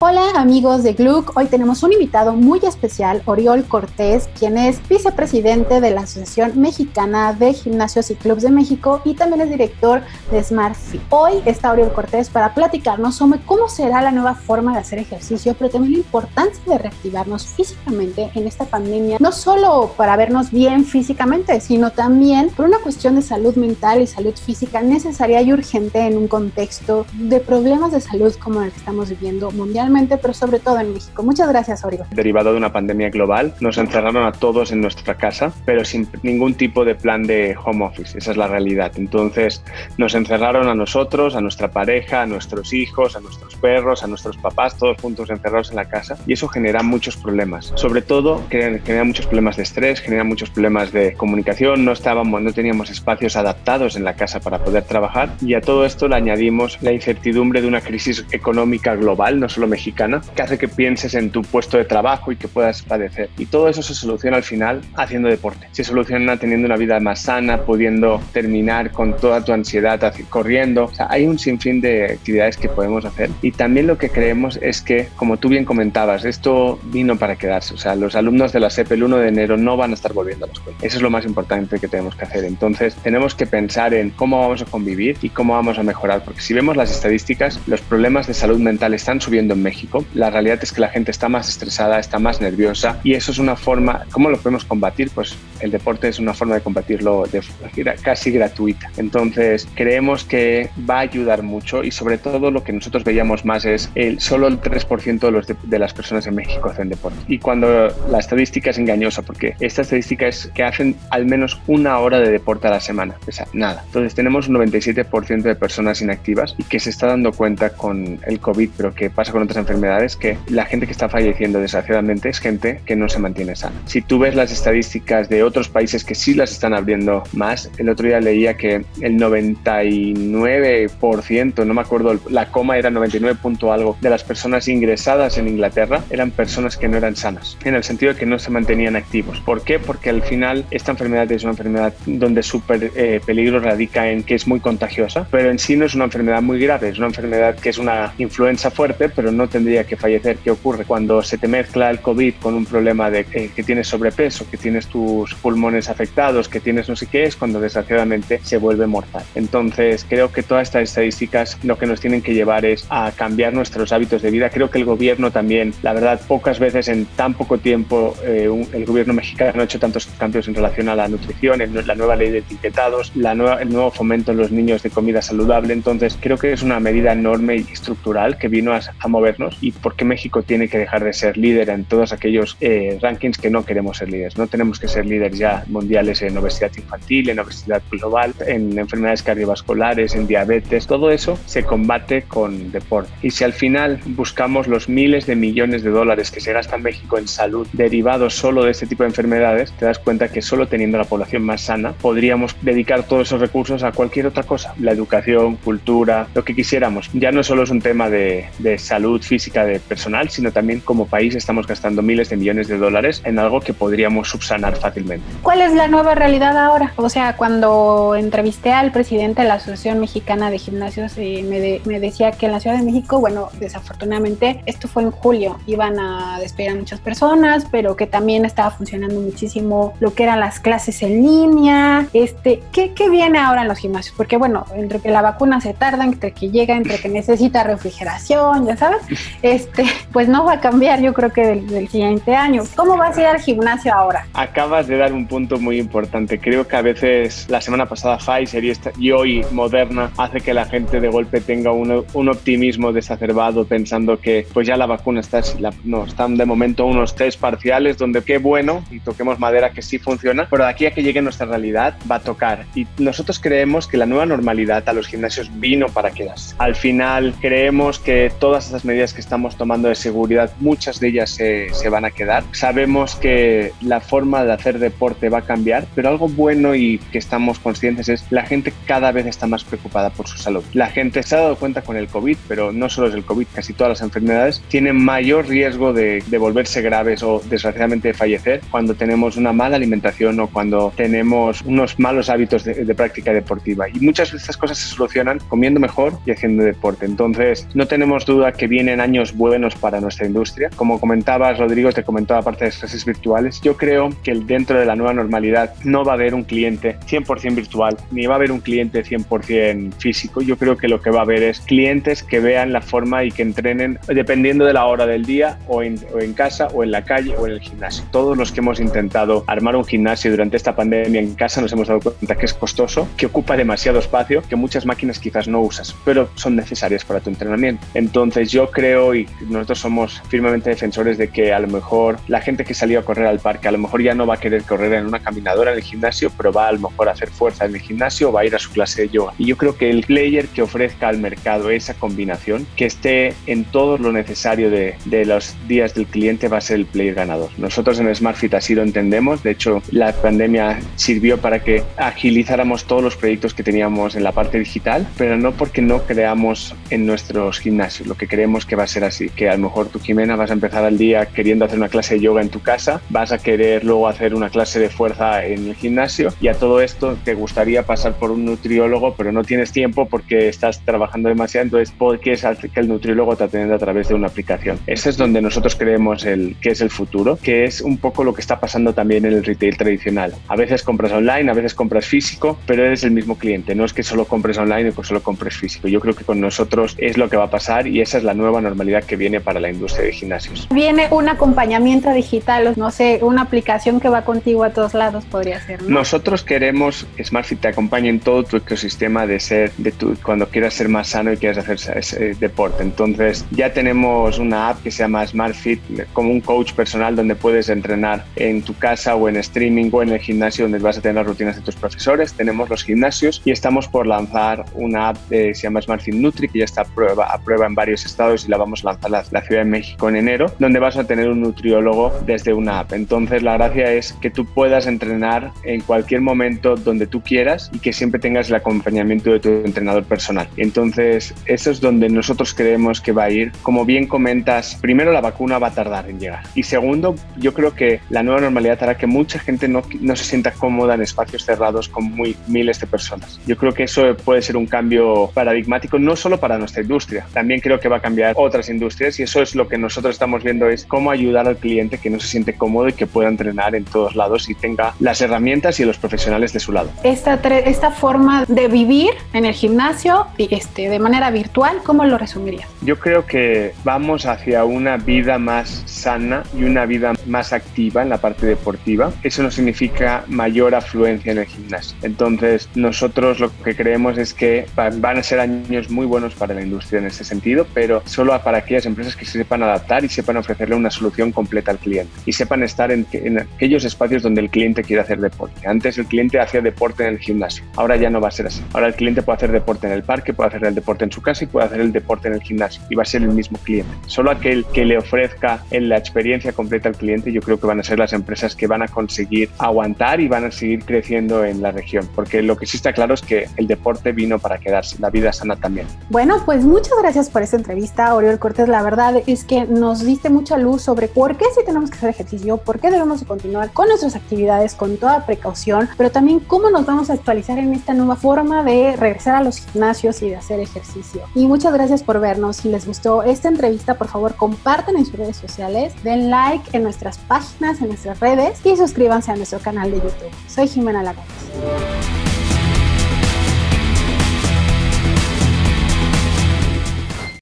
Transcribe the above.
Hola amigos de Gluck, hoy tenemos un invitado muy especial, Oriol Cortés, quien es vicepresidente de la Asociación Mexicana de Gimnasios y Clubs de México y también es director de Smart Fit. Hoy está Oriol Cortés para platicarnos sobre cómo será la nueva forma de hacer ejercicio, pero también la importancia de reactivarnos físicamente en esta pandemia, no solo para vernos bien físicamente, sino también por una cuestión de salud mental y salud física necesaria y urgente en un contexto de problemas de salud como el que estamos viviendo mundial pero sobre todo en México. Muchas gracias, Oriol. Derivado de una pandemia global, nos encerraron a todos en nuestra casa, pero sin ningún tipo de plan de home office. Esa es la realidad. Entonces, nos encerraron a nosotros, a nuestra pareja, a nuestros hijos, a nuestros perros, a nuestros papás, todos juntos encerrados en la casa. Y eso genera muchos problemas. Sobre todo, genera muchos problemas de estrés, genera muchos problemas de comunicación. No estábamos, no teníamos espacios adaptados en la casa para poder trabajar. Y a todo esto le añadimos la incertidumbre de una crisis económica global, no solo mexicana mexicana que hace que pienses en tu puesto de trabajo y que puedas padecer. Y todo eso se soluciona al final haciendo deporte. Se soluciona teniendo una vida más sana, pudiendo terminar con toda tu ansiedad corriendo. O sea, hay un sinfín de actividades que podemos hacer. Y también lo que creemos es que, como tú bien comentabas, esto vino para quedarse. O sea, los alumnos de la SEP el 1 de enero no van a estar volviendo a la escuela. Eso es lo más importante que tenemos que hacer. Entonces, tenemos que pensar en cómo vamos a convivir y cómo vamos a mejorar. Porque si vemos las estadísticas, los problemas de salud mental están subiendo en México. La realidad es que la gente está más estresada, está más nerviosa y eso es una forma, ¿cómo lo podemos combatir? Pues el deporte es una forma de combatirlo de casi gratuita. Entonces creemos que va a ayudar mucho y sobre todo lo que nosotros veíamos más es el solo el 3% de, los de, las personas en México hacen deporte. Y cuando la estadística es engañosa porque esta estadística es que hacen al menos una hora de deporte a la semana, o sea, nada. Entonces tenemos un 97% de personas inactivas y que se está dando cuenta con el COVID, pero que pasa con otras enfermedades que la gente que está falleciendo desgraciadamente es gente que no se mantiene sana. Si tú ves las estadísticas de otros países que sí las están abriendo más, el otro día leía que el 99%, no me acuerdo, la coma era 99 punto algo, de las personas ingresadas en Inglaterra eran personas que no eran sanas, en el sentido de que no se mantenían activos. ¿Por qué? Porque al final esta enfermedad es una enfermedad donde su eh, peligro radica en que es muy contagiosa, pero en sí no es una enfermedad muy grave, es una enfermedad que es una influenza fuerte, pero no tendría que fallecer. ¿Qué ocurre cuando se te mezcla el COVID con un problema de eh, que tienes sobrepeso, que tienes tus pulmones afectados, que tienes no sé qué, es cuando desgraciadamente se vuelve mortal. Entonces, creo que todas estas estadísticas lo que nos tienen que llevar es a cambiar nuestros hábitos de vida. Creo que el gobierno también, la verdad, pocas veces en tan poco tiempo eh, el gobierno mexicano ha hecho tantos cambios en relación a la nutrición, en la nueva ley de etiquetados, la nueva, el nuevo fomento en los niños de comida saludable. Entonces, creo que es una medida enorme y estructural que vino a, a mover y por qué México tiene que dejar de ser líder en todos aquellos eh, rankings que no queremos ser líderes. No tenemos que ser líderes ya mundiales en obesidad infantil, en obesidad global, en enfermedades cardiovasculares, en diabetes. Todo eso se combate con deporte. Y si al final buscamos los miles de millones de dólares que se gasta en México en salud derivados solo de este tipo de enfermedades, te das cuenta que solo teniendo la población más sana podríamos dedicar todos esos recursos a cualquier otra cosa. La educación, cultura, lo que quisiéramos. Ya no solo es un tema de, de salud física de personal, sino también como país estamos gastando miles de millones de dólares en algo que podríamos subsanar fácilmente. ¿Cuál es la nueva realidad ahora? O sea, cuando entrevisté al presidente de la Asociación Mexicana de Gimnasios, eh, me, me, decía que en la Ciudad de México, bueno, desafortunadamente, esto fue en julio, iban a despedir a muchas personas, pero que también estaba funcionando muchísimo lo que eran las clases en línea. Este, ¿qué, qué viene ahora en los gimnasios? Porque bueno, entre que la vacuna se tarda, entre que llega, entre que necesita refrigeración, ya sabes, este, pues no va a cambiar yo creo que del, siguiente año. ¿Cómo vas a ir al gimnasio ahora? Acabas de dar un punto muy importante. Creo que a veces la semana pasada Pfizer y, esta, y hoy Moderna hace que la gente de golpe tenga un, optimismo desacerbado pensando que pues ya la vacuna está, no, están de momento unos test parciales donde qué bueno y toquemos madera que sí funciona, pero de aquí a que llegue nuestra realidad va a tocar. Y nosotros creemos que la nueva normalidad a los gimnasios vino para quedarse. Al final creemos que todas esas medidas que estamos tomando de seguridad, muchas de ellas se, se, van a quedar. Sabemos que la forma de hacer deporte va a cambiar, pero algo bueno y que estamos conscientes es la gente cada vez está más preocupada por su salud. La gente se ha dado cuenta con el COVID, pero no solo es el COVID, casi todas las enfermedades tienen mayor riesgo de, de volverse graves o desgraciadamente de fallecer cuando tenemos una mala alimentación o cuando tenemos unos malos hábitos de, de práctica deportiva. Y muchas de estas cosas se solucionan comiendo mejor y haciendo deporte. Entonces, no tenemos duda que viene vienen años buenos para nuestra industria. Como comentabas, Rodrigo, te comentó aparte de clases virtuales, yo creo que dentro de la nueva normalidad no va a haber un cliente 100% virtual, ni va a haber un cliente 100% físico. Yo creo que lo que va a haber es clientes que vean la forma y que entrenen dependiendo de la hora del día o en, o en casa o en la calle o en el gimnasio. Todos los que hemos intentado armar un gimnasio durante esta pandemia en casa nos hemos dado cuenta que es costoso, que ocupa demasiado espacio, que muchas máquinas quizás no usas, pero son necesarias para tu entrenamiento. Entonces yo creo y nosotros somos firmemente defensores de que a lo mejor la gente que salió a correr al parque a lo mejor ya no va a querer correr en una caminadora en el gimnasio, pero va a lo mejor a hacer fuerza en el gimnasio o va a ir a su clase de yoga. Y yo creo que el player que ofrezca al mercado esa combinación, que esté en todo lo necesario de, de los días del cliente, va a ser el player ganador. Nosotros en SmartFit así lo entendemos. De hecho, la pandemia sirvió para que agilizáramos todos los proyectos que teníamos en la parte digital, pero no porque no creamos en nuestros gimnasios. Lo que creemos que va a ser así, que a lo mejor tú, Jimena, vas a empezar al día queriendo hacer una clase de yoga en tu casa, vas a querer luego hacer una clase de fuerza en el gimnasio y a todo esto te gustaría pasar por un nutriólogo, pero no tienes tiempo porque estás trabajando demasiado, entonces quieres que el nutriólogo te atienda a través de una aplicación. Ese es donde nosotros creemos el, que es el futuro, que es un poco lo que está pasando también en el retail tradicional. A veces compras online, a veces compras físico, pero eres el mismo cliente. No es que solo compres online o que solo compres físico. Yo creo que con nosotros es lo que va a pasar y esa es la nueva normalidad que viene para la industria de gimnasios. Viene un acompañamiento digital, no sé, una aplicación que va contigo a todos lados podría ser. Nosotros queremos que SmartFit te acompañe en todo tu ecosistema de ser, de tu, cuando quieras ser más sano y quieras hacer ese deporte. Entonces ya tenemos una app que se llama SmartFit como un coach personal donde puedes entrenar en tu casa o en streaming o en el gimnasio donde vas a tener las rutinas de tus profesores. Tenemos los gimnasios y estamos por lanzar una app que se llama SmartFit Nutri que ya está a prueba, a prueba en varios estados y la vamos a lanzar la, la Ciudad de México en enero, donde vas a tener un nutriólogo desde una app. Entonces la gracia es que tú puedas entrenar en cualquier momento donde tú quieras y que siempre tengas el acompañamiento de tu entrenador personal. Entonces eso es donde nosotros creemos que va a ir. Como bien comentas, primero la vacuna va a tardar en llegar y segundo, yo creo que la nueva normalidad hará que mucha gente no, no se sienta cómoda en espacios cerrados con muy, miles de personas. Yo creo que eso puede ser un cambio paradigmático no solo para nuestra industria, también creo que va a cambiar otras industrias y eso es lo que nosotros estamos viendo es cómo ayudar al cliente que no se siente cómodo y que pueda entrenar en todos lados y tenga las herramientas y los profesionales de su lado. Esta, esta forma de vivir en el gimnasio este, de manera virtual, ¿cómo lo resumirías? Yo creo que vamos hacia una vida más sana y una vida más activa en la parte deportiva. Eso no significa mayor afluencia en el gimnasio. Entonces, nosotros lo que creemos es que van a ser años muy buenos para la industria en ese sentido, pero solo para aquellas empresas que se sepan adaptar y sepan ofrecerle una solución completa al cliente y sepan estar en, aquellos espacios donde el cliente quiere hacer deporte. Antes el cliente hacía deporte en el gimnasio, ahora ya no va a ser así. Ahora el cliente puede hacer deporte en el parque, puede hacer el deporte en su casa y puede hacer el deporte en el gimnasio y va a ser el mismo cliente. Solo aquel que le ofrezca la experiencia completa al cliente, yo creo que van a ser las empresas que van a conseguir aguantar y van a seguir creciendo en la región, porque lo que sí está claro es que el deporte vino para quedarse, la vida sana también. Bueno, pues muchas gracias por esta entrevista, Oriol Cortés. La verdad es que nos diste mucha luz sobre por qué sí tenemos que hacer ejercicio, por qué debemos de continuar con nuestras actividades con toda precaución, pero también cómo nos vamos a actualizar en esta nueva forma de regresar a los gimnasios y de hacer ejercicio. Y muchas gracias por vernos. Si les gustó esta entrevista, por favor, compartan en sus redes sociales, den like en nuestras páginas, en nuestras redes y suscríbanse a nuestro canal de YouTube. Soy Jimena Lagos.